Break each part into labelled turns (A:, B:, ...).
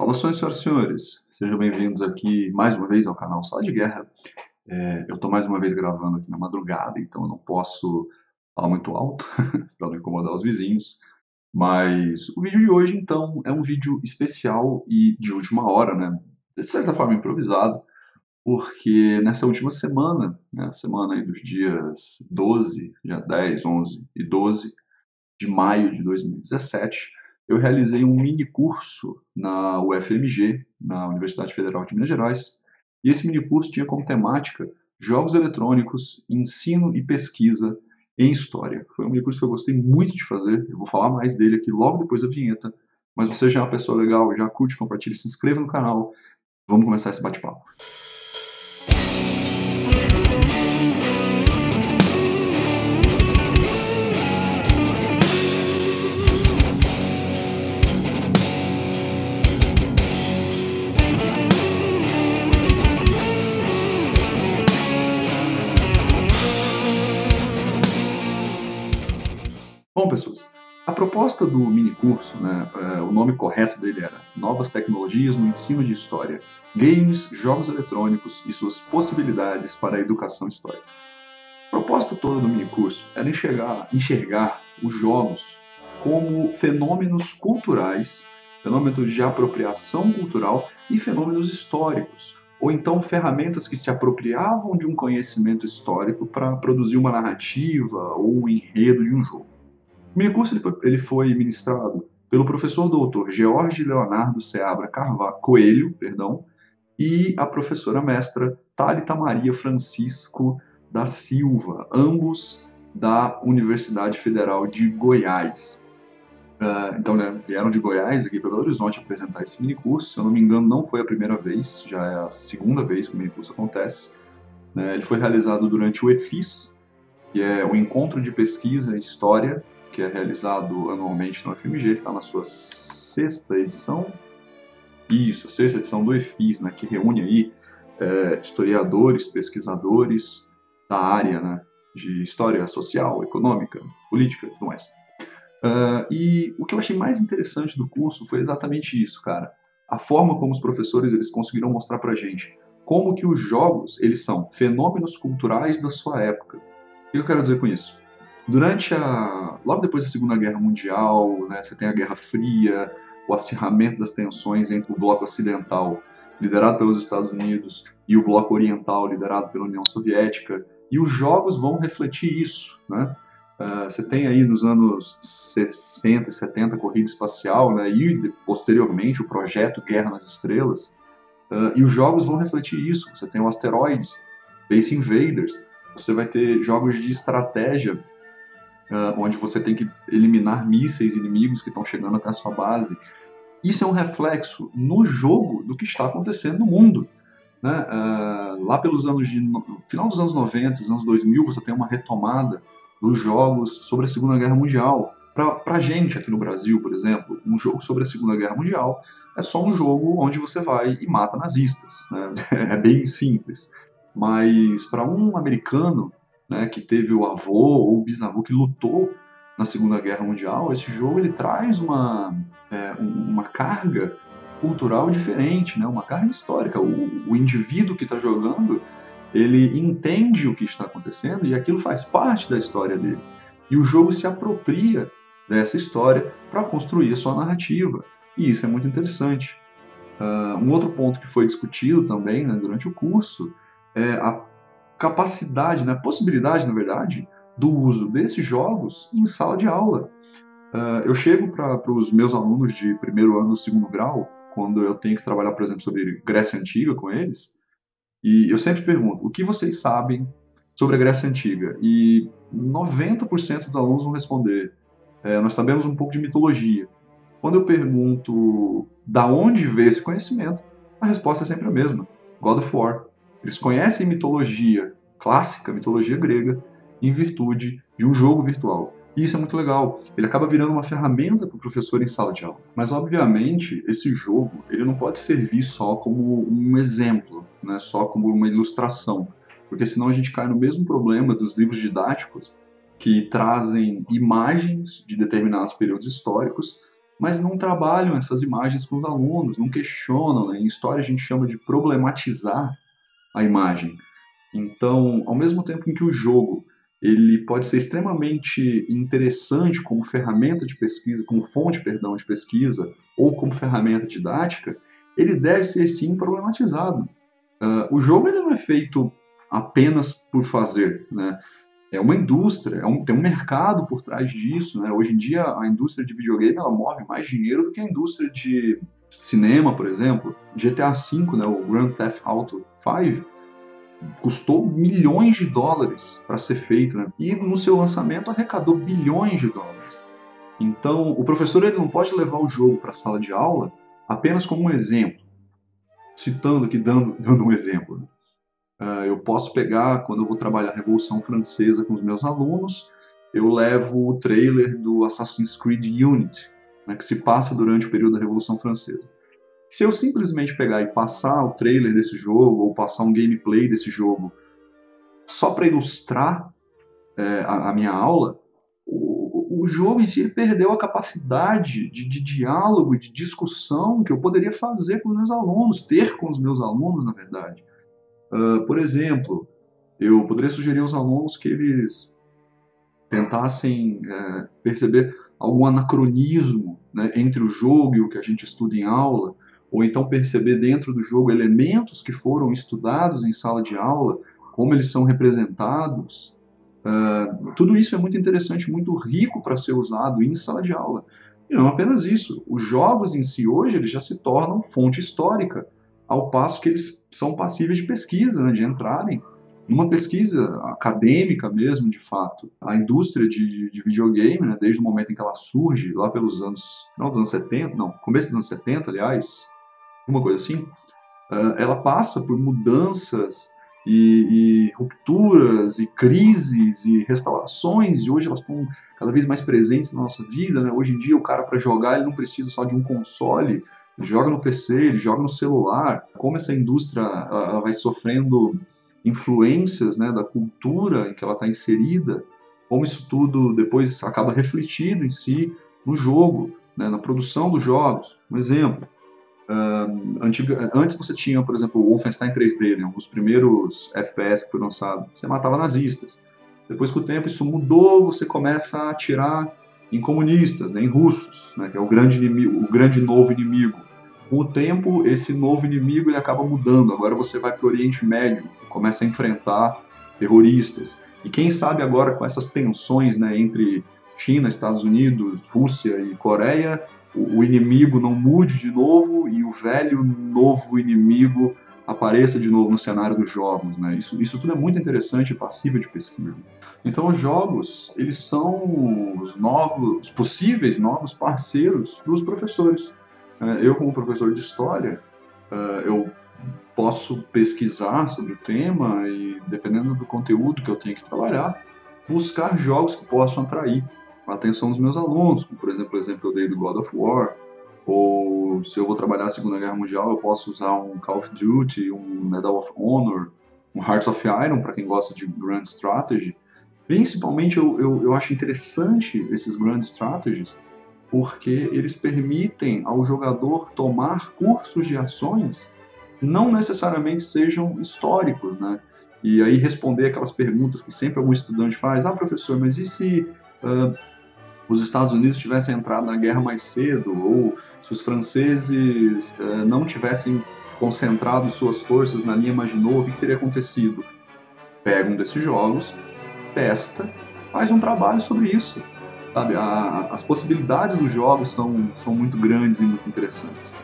A: Saudações, senhoras e senhores. Sejam bem-vindos aqui mais uma vez ao canal Sala de Guerra. É, eu estou mais uma vez gravando aqui na madrugada, então eu não posso falar muito alto para não incomodar os vizinhos. Mas o vídeo de hoje, então, é um vídeo especial e de última hora, né? De certa forma improvisado, porque nessa última semana, né, semana aí dos dias 12, dia 10, 11 e 12 de maio de 2017, eu realizei um mini curso na UFMG, na Universidade Federal de Minas Gerais, e esse mini curso tinha como temática jogos eletrônicos, ensino e pesquisa em história. Foi um mini curso que eu gostei muito de fazer, eu vou falar mais dele aqui logo depois da vinheta, mas você já é uma pessoa legal, já curte, compartilha, se inscreva no canal, vamos começar esse bate-papo. Bom, pessoas, a proposta do mini curso, né, é, o nome correto dele era Novas Tecnologias no Ensino de História, Games, Jogos Eletrônicos e suas possibilidades para a educação histórica. A proposta toda do mini curso era enxergar, enxergar os jogos como fenômenos culturais, fenômenos de apropriação cultural e fenômenos históricos, ou então ferramentas que se apropriavam de um conhecimento histórico para produzir uma narrativa ou um enredo de um jogo. O minicurso ele foi, ele foi ministrado pelo professor doutor George Leonardo Seabra Carvalho, Coelho perdão, e a professora mestra Thalita Maria Francisco da Silva, ambos da Universidade Federal de Goiás. Uh, então, né, vieram de Goiás aqui para Belo Horizonte apresentar esse minicurso. Se eu não me engano, não foi a primeira vez, já é a segunda vez que o minicurso acontece. Uh, ele foi realizado durante o EFIS, que é o Encontro de Pesquisa em História que é realizado anualmente no FMG, ele está na sua sexta edição. Isso, sexta edição do EFIS, né, que reúne aí é, historiadores, pesquisadores da área né, de história social, econômica, política e tudo mais. Uh, e o que eu achei mais interessante do curso foi exatamente isso, cara. A forma como os professores eles conseguiram mostrar pra gente como que os jogos eles são fenômenos culturais da sua época. O que eu quero dizer com isso? Durante a. Logo depois da Segunda Guerra Mundial, né, você tem a Guerra Fria, o acirramento das tensões entre o bloco ocidental, liderado pelos Estados Unidos, e o bloco oriental, liderado pela União Soviética, e os jogos vão refletir isso. Né? Uh, você tem aí nos anos 60 e 70 corrida espacial, né, e posteriormente o projeto Guerra nas Estrelas, uh, e os jogos vão refletir isso. Você tem o Asteroids, Space Invaders, você vai ter jogos de estratégia uh, onde você tem que eliminar mísseis inimigos que estão chegando até a sua base. Isso é um reflexo no jogo do que está acontecendo no mundo. Né? Uh, lá pelos anos de final dos anos 90, dos anos 2000, você tem uma retomada dos jogos sobre a Segunda Guerra Mundial. Para a gente aqui no Brasil, por exemplo, um jogo sobre a Segunda Guerra Mundial é só um jogo onde você vai e mata nazistas. Né? É bem simples. Mas para um americano, né, que teve o avô ou o bisavô que lutou na Segunda Guerra Mundial, esse jogo ele traz uma, é, uma carga cultural diferente, né, uma carga histórica. O, o indivíduo que está jogando, ele entende o que está acontecendo e aquilo faz parte da história dele. E o jogo se apropria dessa história para construir a sua narrativa. E isso é muito interessante. Uh, um outro ponto que foi discutido também né, durante o curso é a capacidade, né, possibilidade, na verdade, do uso desses jogos em sala de aula. Uh, eu chego para os meus alunos de primeiro ano, segundo grau, quando eu tenho que trabalhar, por exemplo, sobre Grécia Antiga com eles, e eu sempre pergunto: o que vocês sabem sobre a Grécia Antiga? E 90% dos alunos vão responder: é, nós sabemos um pouco de mitologia. Quando eu pergunto da onde veio esse conhecimento, a resposta é sempre a mesma: God of War. Eles conhecem mitologia clássica, mitologia grega, em virtude de um jogo virtual. E isso é muito legal. Ele acaba virando uma ferramenta para o professor em sala de aula. Mas, obviamente, esse jogo ele não pode servir só como um exemplo, né? só como uma ilustração. Porque senão a gente cai no mesmo problema dos livros didáticos que trazem imagens de determinados períodos históricos mas não trabalham essas imagens com os alunos, não questionam. Né? Em história a gente chama de problematizar a imagem. Então, ao mesmo tempo em que o jogo ele pode ser extremamente interessante como ferramenta de pesquisa, como fonte, perdão, de pesquisa, ou como ferramenta didática, ele deve ser sim problematizado. Uh, o jogo ele não é feito apenas por fazer, né? É uma indústria, é um, tem um mercado por trás disso, né? Hoje em dia a indústria de videogame ela move mais dinheiro do que a indústria de cinema, por exemplo. GTA V, né, o Grand Theft Auto 5, custou milhões de dólares para ser feito, né? E no seu lançamento arrecadou bilhões de dólares. Então, o professor ele não pode levar o jogo para a sala de aula apenas como um exemplo. Citando aqui, dando, dando um exemplo. Né? Uh, eu posso pegar, quando eu vou trabalhar a Revolução Francesa com os meus alunos, eu levo o trailer do Assassin's Creed Unity, né, que se passa durante o período da Revolução Francesa. Se eu simplesmente pegar e passar o trailer desse jogo, ou passar um gameplay desse jogo, só para ilustrar é, a, a, minha aula, o, o, jogo em si perdeu a capacidade de, de diálogo, de discussão que eu poderia fazer com os meus alunos, ter com os meus alunos, na verdade. Uh, por exemplo, eu poderia sugerir aos alunos que eles tentassem é, perceber algum anacronismo né, entre o jogo e o que a gente estuda em aula, ou então perceber dentro do jogo elementos que foram estudados em sala de aula, como eles são representados. Uh, tudo isso é muito interessante, muito rico para ser usado em sala de aula. E não apenas isso, os jogos em si hoje eles já se tornam fonte histórica, ao passo que eles são passíveis de pesquisa, né, de entrarem numa pesquisa acadêmica mesmo, de fato. A indústria de, de, de videogame, né, desde o momento em que ela surge, lá pelos anos, final dos anos 70, não, começo dos anos 70, aliás, uma coisa assim, uh, ela passa por mudanças e, e, rupturas e crises e restaurações e hoje elas estão cada vez mais presentes na nossa vida. Né? Hoje em dia o cara para jogar ele não precisa só de um console, ele joga no PC, ele joga no celular. Como essa indústria ela vai sofrendo influências né, da cultura em que ela está inserida, como isso tudo depois acaba refletido em si no jogo, né, na produção dos jogos. Um exemplo, Uh, antiga, antes você tinha, por exemplo, o Wolfenstein 3D, né, um dos primeiros FPS que foi lançado. Você matava nazistas. Depois, com o tempo, isso mudou, você começa a atirar em comunistas, né, em russos, né, que é o grande, inimigo, o grande novo inimigo. Com o tempo, esse novo inimigo ele acaba mudando. Agora você vai para o Oriente Médio, começa a enfrentar terroristas. E quem sabe agora com essas tensões né, entre China, Estados Unidos, Rússia e Coreia, o inimigo não mude de novo e o velho novo inimigo apareça de novo no cenário dos jogos, né? Isso, isso tudo é muito interessante e passível de pesquisa. Então os jogos, eles são os novos, os possíveis novos parceiros dos professores. É, eu como professor de história, é, eu posso pesquisar sobre o tema e dependendo do conteúdo que eu tenho que trabalhar, buscar jogos que possam atrair a atenção dos meus alunos, como por exemplo o exemplo que eu dei do God of War, ou se eu vou trabalhar a Segunda Guerra Mundial, eu posso usar um Call of Duty, um Medal of Honor, um Hearts of Iron, para quem gosta de Grand Strategy. Principalmente eu, eu, eu acho interessante esses Grand Strategies, porque eles permitem ao jogador tomar cursos de ações não necessariamente sejam históricos, né? E aí responder aquelas perguntas que sempre algum estudante faz, ah, professor, mas e se uh, os Estados Unidos tivessem entrado na guerra mais cedo, ou se os franceses uh, não tivessem concentrado suas forças na linha Maginot, o que teria acontecido? Pega um desses jogos, testa, faz um trabalho sobre isso. Sabe? A, as possibilidades dos jogos são, são muito grandes e muito interessantes.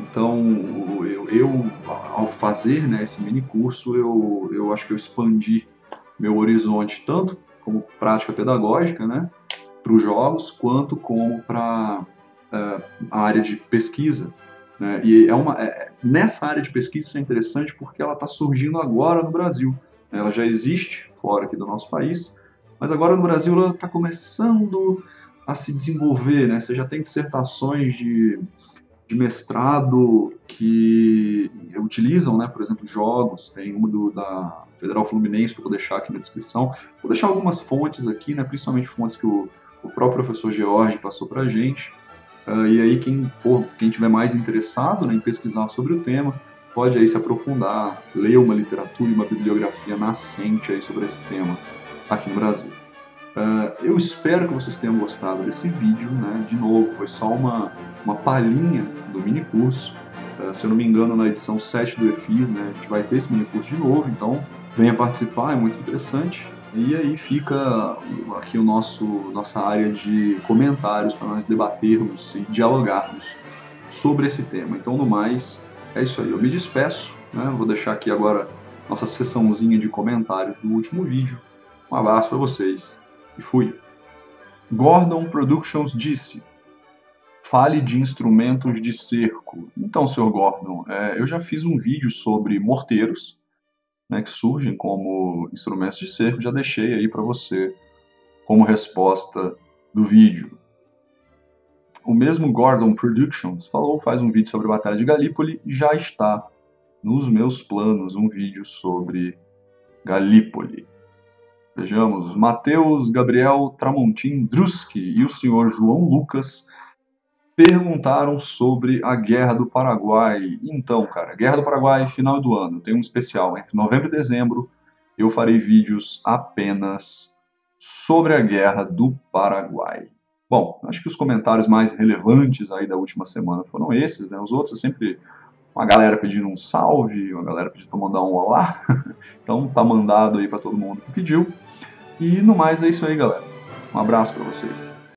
A: Então, eu, eu ao fazer né, esse mini curso, eu, eu acho que eu expandi meu horizonte tanto como prática pedagógica, né, para os jogos, quanto como para uh, a área de pesquisa. Né? E é uma, é, nessa área de pesquisa isso é interessante porque ela está surgindo agora no Brasil. Né? Ela já existe fora aqui do nosso país, mas agora no Brasil ela está começando a se desenvolver. Né? Você já tem dissertações de, de mestrado que utilizam, né, por exemplo, jogos. Tem uma do, da Federal Fluminense que eu vou deixar aqui na descrição. Vou deixar algumas fontes aqui, né, principalmente fontes que o o próprio professor George passou para gente, Uh, e aí quem for, quem tiver mais interessado né, em pesquisar sobre o tema, pode aí se aprofundar, ler uma literatura e uma bibliografia nascente aí sobre esse tema aqui no Brasil. Uh, eu espero que vocês tenham gostado desse vídeo, né? De novo, foi só uma, uma palhinha do mini curso. Uh, se eu não me engano, na edição 7 do EFIS, né, a gente vai ter esse mini curso de novo, então venha participar, é muito interessante. E aí fica aqui o nosso nossa área de comentários para nós debatermos e dialogarmos sobre esse tema. Então, no mais, é isso aí. Eu me despeço, né? Vou deixar aqui agora nossa sessãozinha de comentários do último vídeo. Um abraço para vocês e fui. Gordon Productions disse: Fale de instrumentos de cerco. Então, Sr. Gordon, é, eu já fiz um vídeo sobre morteiros, né, que surgem como instrumentos de cerco, já deixei aí para você como resposta do vídeo. O mesmo Gordon Productions falou, faz um vídeo sobre a Batalha de Galípoli, já está nos meus planos um vídeo sobre Galípoli. Vejamos, Mateus Gabriel Tramontim Druski e o senhor João Lucas perguntaram sobre a Guerra do Paraguai. Então, cara, Guerra do Paraguai, final do ano, tem um especial entre novembro e dezembro. Eu farei vídeos apenas sobre a Guerra do Paraguai. Bom, acho que os comentários mais relevantes aí da última semana foram esses, né? Os outros é sempre uma galera pedindo um salve, uma galera pedindo para mandar um olá. então tá mandado aí para todo mundo que pediu. E no mais é isso aí, galera. Um abraço para vocês.